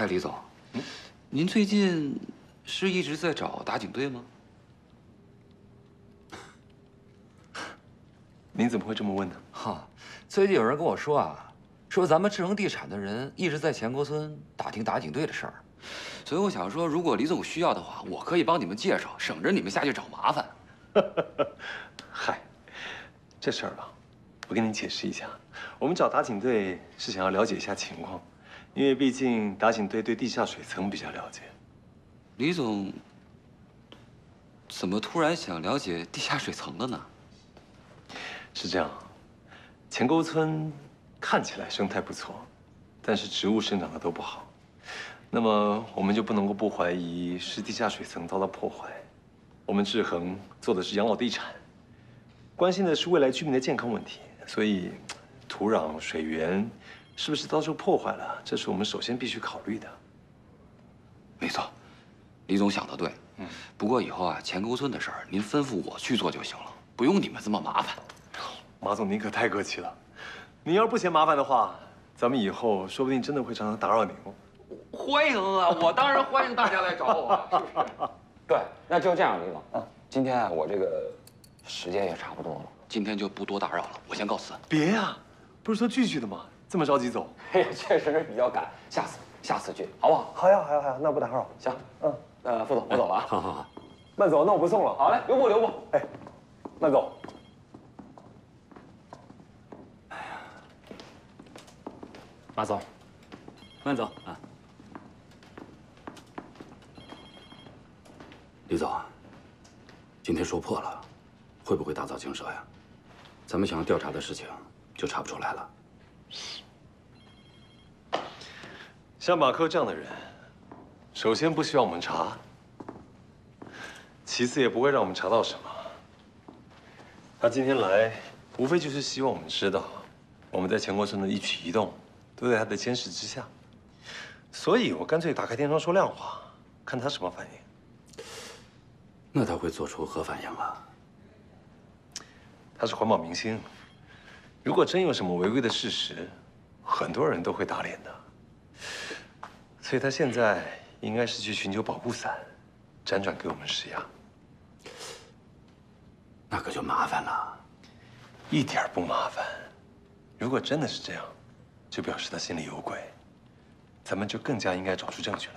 哎，李总，您最近是一直在找打井队吗？您怎么会这么问呢？哈，最近有人跟我说啊，说咱们智恒地产的人一直在钱国村打听打井队的事儿，所以我想说，如果李总需要的话，我可以帮你们介绍，省着你们下去找麻烦。嗨，这事儿啊，我跟您解释一下，我们找打井队是想要了解一下情况，因为毕竟打井队对地下水层比较了解。李总怎么突然想了解地下水层了呢？是这样，前沟村看起来生态不错，但是植物生长的都不好，那么我们就不能够不怀疑是地下水层遭到破坏。我们志恒做的是养老地产，关心的是未来居民的健康问题，所以土壤、水源是不是遭受破坏了，这是我们首先必须考虑的。没错，李总想的对。嗯，不过以后啊，钱沟村的事儿您吩咐我去做就行了，不用你们这么麻烦。马总，您可太客气了。您要是不嫌麻烦的话，咱们以后说不定真的会常常打扰您哦。欢迎啊，我当然欢迎大家来找我，是不是？对，那就这样，李总啊，今天啊，我这个时间也差不多了，今天就不多打扰了，我先告辞。别呀，不是说聚聚的吗？这么着急走？哎呀，确实是比较赶，下次下次聚，好不好？好呀，好呀，好呀，那不打扰。行，嗯，呃，副总，我走了啊。好好好，慢走，那我不送了。好嘞，留步留步。哎，慢走。马总，慢走啊。李总，今天说破了，会不会打草惊蛇呀？咱们想要调查的事情就查不出来了。像马克这样的人，首先不需要我们查，其次也不会让我们查到什么。他今天来，无非就是希望我们知道，我们在钱国村的一举一动。都在他的监视之下，所以我干脆打开天窗说亮话，看他什么反应。那他会做出何反应啊？他是环保明星，如果真有什么违规的事实，很多人都会打脸的。所以他现在应该是去寻求保护伞，辗转给我们施压。那可就麻烦了。一点不麻烦。如果真的是这样。就表示他心里有鬼，咱们就更加应该找出证据来。